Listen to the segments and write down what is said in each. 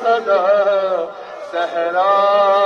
सदा सहरा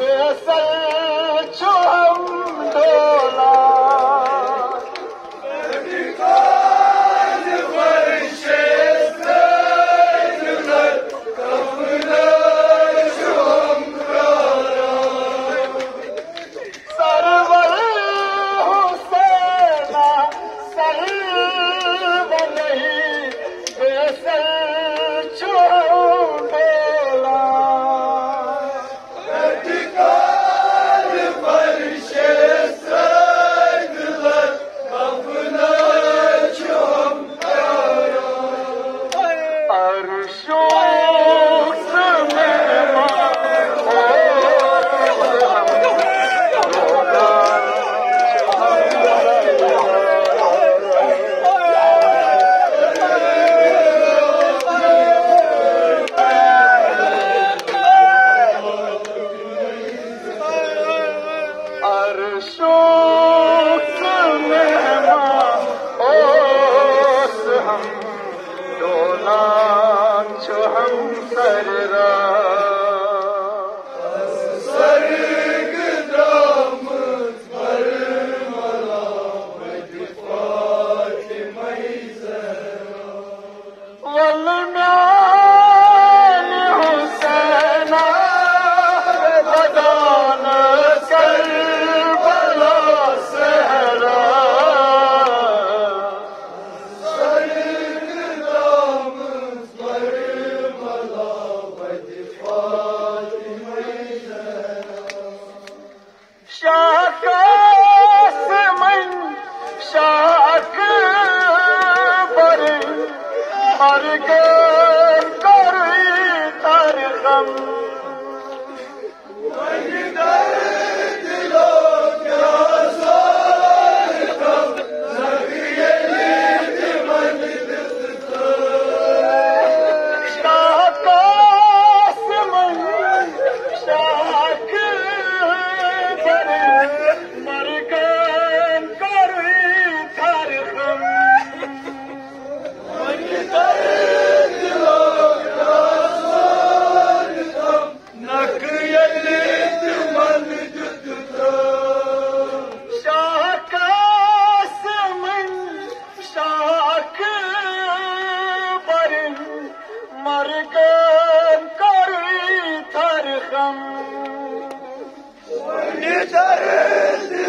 स श माख पर Vida ele!